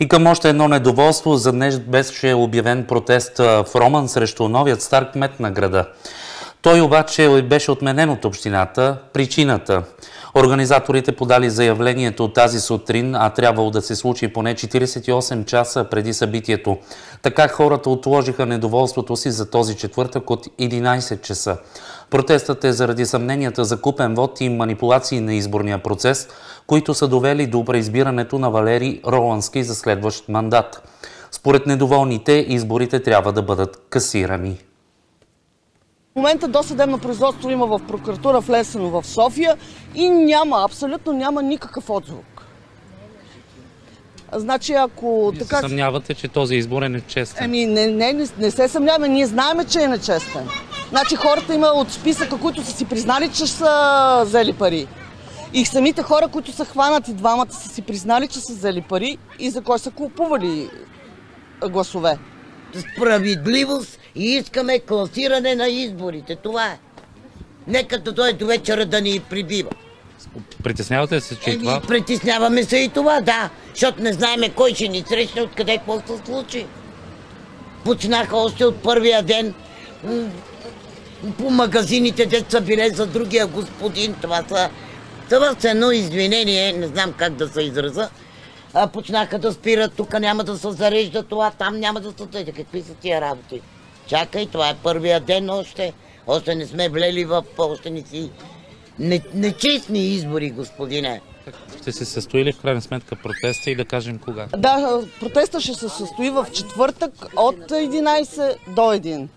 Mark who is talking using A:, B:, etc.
A: И към още едно недоволство, за днес беше обявен протест в Роман срещу новият стар кмет на града. Той обаче беше отменен от общината. Причината Организаторите подали заявлението тази сутрин, а трябвало да се случи поне 48 часа преди събитието. Така хората отложиха недоволството си за този четвъртък от 11 часа. Протестът е заради съмненията за купен вод и манипулации на изборния процес, които са довели до преизбирането на Валери Ролански за следващ мандат. Според недоволните, изборите трябва да бъдат касирани.
B: В момента досъдебно производство има в прокуратура в Лесено в София и няма, абсолютно няма никакъв отзвук. Значи ако
A: Вие
B: така...
A: се съмнявате, че този избор е нечестен?
B: Еми, не, не, не, не се съмняваме, ние знаем, че е нечестен. Значи хората има от списъка, които са си признали, че са взели пари. И самите хора, които са хванати, двамата са си признали, че са взели пари и за кой са купували гласове.
C: Справедливост и искаме класиране на изборите. Това е. Нека да дойде до вечера да ни прибива.
A: Притеснявате се, че и
C: Еми,
A: това...
C: притесняваме се и това, да. Защото не знаеме кой ще ни срещне, откъде какво се случи. Почнаха още от първия ден по магазините, деца биле за другия господин. Това са, това са едно извинение, не знам как да се израза. А, почнаха да спират, тук няма да се зарежда това, там няма да се зарежда. Какви са тия работи? Чакай, това е първия ден още. Още не сме влели в... Още не си... Не, нечестни избори, господине.
A: Ще се състои ли в крайна сметка протеста и да кажем кога?
B: Да, протеста ще се състои в четвъртък от 11 до 1.